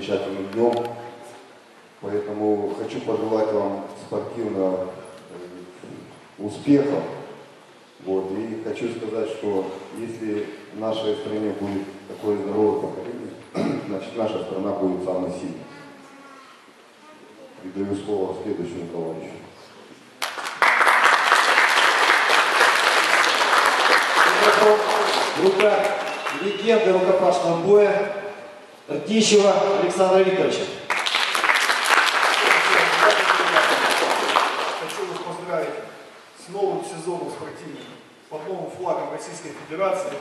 замечательным днем. Поэтому хочу пожелать вам спортивного э, успеха. Вот. И хочу сказать, что если в нашей стране будет такое здоровое поколение, значит наша страна будет самой сильной. И даю слово следующему товарищу. В руках легенды рукопашного боя Ртищева Александра Викторовича. Хочу вас поздравить с новым сезоном спортивным, под новым флагом Российской Федерации.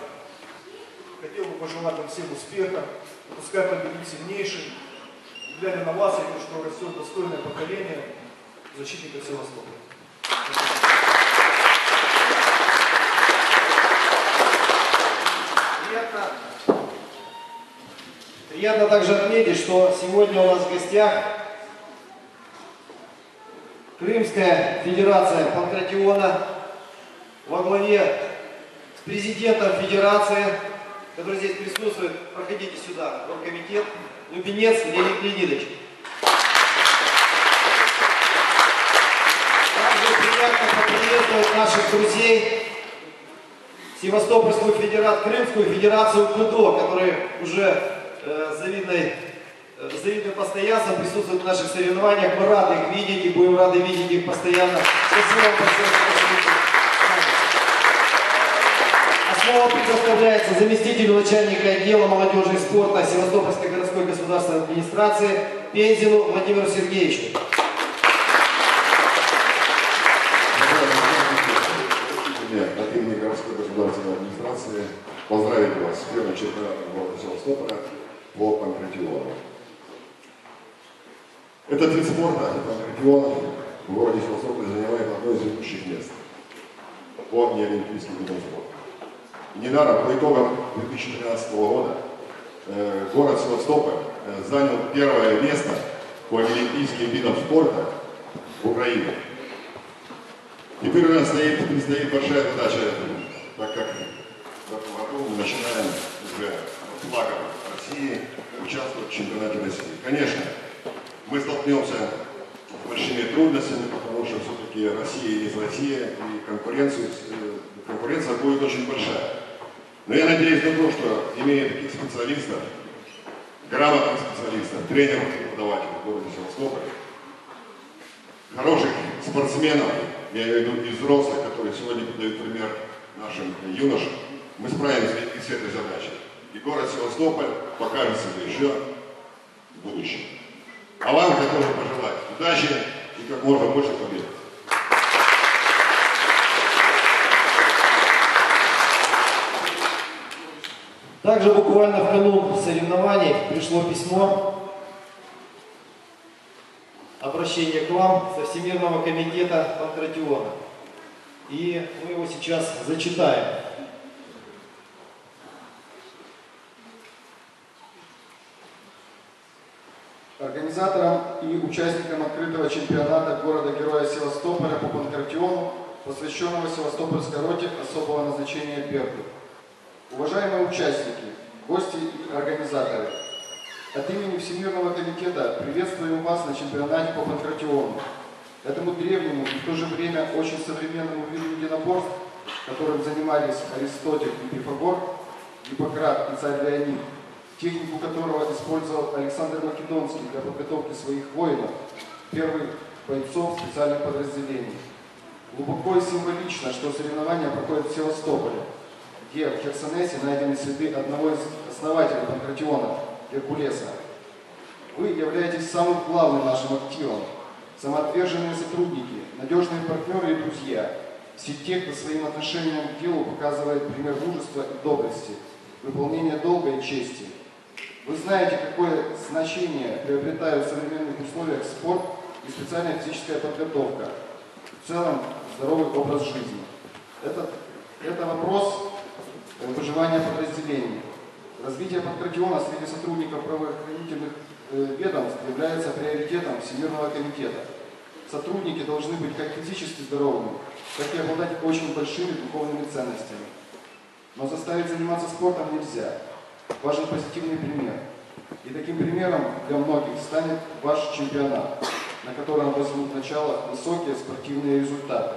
Хотел бы пожелать вам всем успеха, пускай победит сильнейший. Глядя на вас, я вижу, что растет достойное поколение защитников Севастополя. Приятно, приятно также отметить, что сегодня у нас в гостях Крымская Федерация Панкратиона во главе с президентом Федерации, который здесь присутствует. Проходите сюда, оргкомитет, Лубенец Леонид Леонидович. Также приятно поприветствовать наших друзей Севастопольскую федерацию, Крымскую федерацию КУДО, которые уже завидной, э, завидным постоянством присутствуют в наших соревнованиях. Мы рады их видеть и будем рады видеть их постоянно. Спасибо вам большое. А слово предоставляется заместителю начальника отдела молодежи и спорта Севастопольской городской государственной администрации Пензину Владимиру Сергеевичу. Имени городской государственной администрации поздравить вас с первым чемпионатом города Севастополя по панкратиону. Этот вид спорта, панкратион, в городе Севастополе занимает одно из ведущих мест по неолимпийским видам спорта. И недаром по итогам 2013 года э, город Севастополь э, занял первое место по неолимпийским видам спорта в Украине. Теперь у нас стоит, предстоит большая задача, так как в этом году мы начинаем уже флагом России участвовать в чемпионате России. Конечно, мы столкнемся с большими трудностями, потому что все-таки Россия есть Россия, и конкуренция, э, конкуренция будет очень большая. Но я надеюсь на то, что имея таких специалистов, грамотных специалистов, тренеров, преподавателей в городе Севастополе, хороших спортсменов, я имею в виду из взрослых, которые сегодня подают пример нашим юношам, мы справимся и с этой задачей. И город Севастополь покажет себя еще в будущем. А вам хотел бы пожелать удачи и как можно больше побед. Также буквально в канун соревнований пришло письмо, обращение к вам со Всемирного комитета Панкратиона. И мы его сейчас зачитаем. Организатором и участником открытого чемпионата города-героя Севастополя по панкратиону, посвященного Севастопольской роте особого назначения Беркут. Уважаемые участники, гости и организаторы, от имени Всемирного комитета приветствуем вас на чемпионате по панкратиону. Этому древнему и в то же время очень современному виду единоборств, которым занимались Аристотель и Пифагор, Гиппократ и царь Леонид, технику которого использовал Александр Македонский для подготовки своих воинов, первых бойцов специальных подразделений. Глубоко и символично, что соревнования проходят в Севастополе, где в Херсонесе найдены следы одного из основателей Панкратиона, Геркулеса. Вы являетесь самым главным нашим активом, самоотверженные сотрудники, надежные партнеры и друзья. Все те, кто своим отношением к делу показывает пример мужества и доблести, выполнения долга и чести. Вы знаете, какое значение приобретают в современных условиях спорт и специальная физическая подготовка. В целом, здоровый образ жизни. Это, это вопрос э, выживания подразделений. Развитие панкратиона среди сотрудников правоохранительных э, ведомств является приоритетом Всемирного комитета. Сотрудники должны быть как физически здоровыми, так и обладать очень большими духовными ценностями. Но заставить заниматься спортом нельзя. Важен позитивный пример. И таким примером для многих станет ваш чемпионат, на котором возьмут начало высокие спортивные результаты.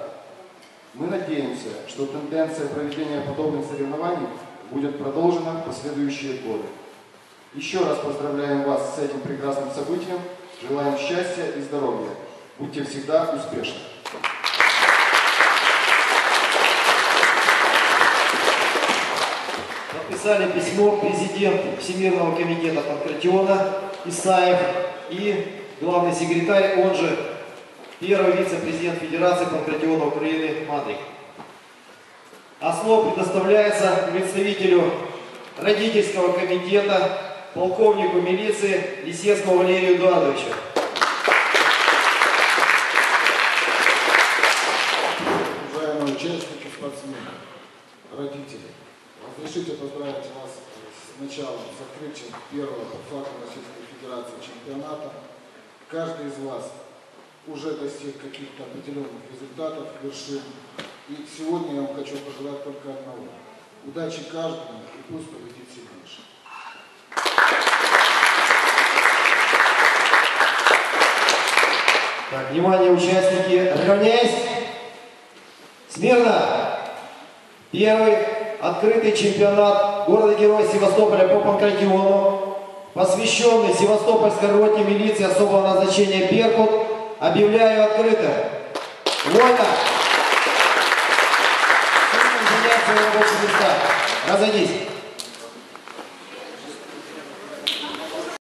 Мы надеемся, что тенденция проведения подобных соревнований будет продолжена в последующие годы. Еще раз поздравляем вас с этим прекрасным событием, желаем счастья и здоровья. Будьте всегда успешны. Подписали письмо президент Всемирного комитета Панкратиона Исаев и главный секретарь, он же первый вице-президент Федерации Панкратиона Украины Мадрик. А слово предоставляется представителю родительского комитета, полковнику милиции Лисецкому Валерию Эдуардовичу. уважаемые участники, спортсмены, родители. Разрешите поздравить вас с началом, с открытием первого по факту Российской Федерации чемпионата. Каждый из вас уже достиг каких-то определенных результатов, вершин. И сегодня я вам хочу пожелать только одного. Удачи каждому и пусть победит сильнейший. Так, внимание, участники, равняйсь. Смирно. Первый открытый чемпионат города-героя Севастополя по панкратиону, посвященный Севастопольской роте милиции особого назначения «Беркут», объявляю открытым. Вольно. Всем заняться на рабочие места. Разойдись.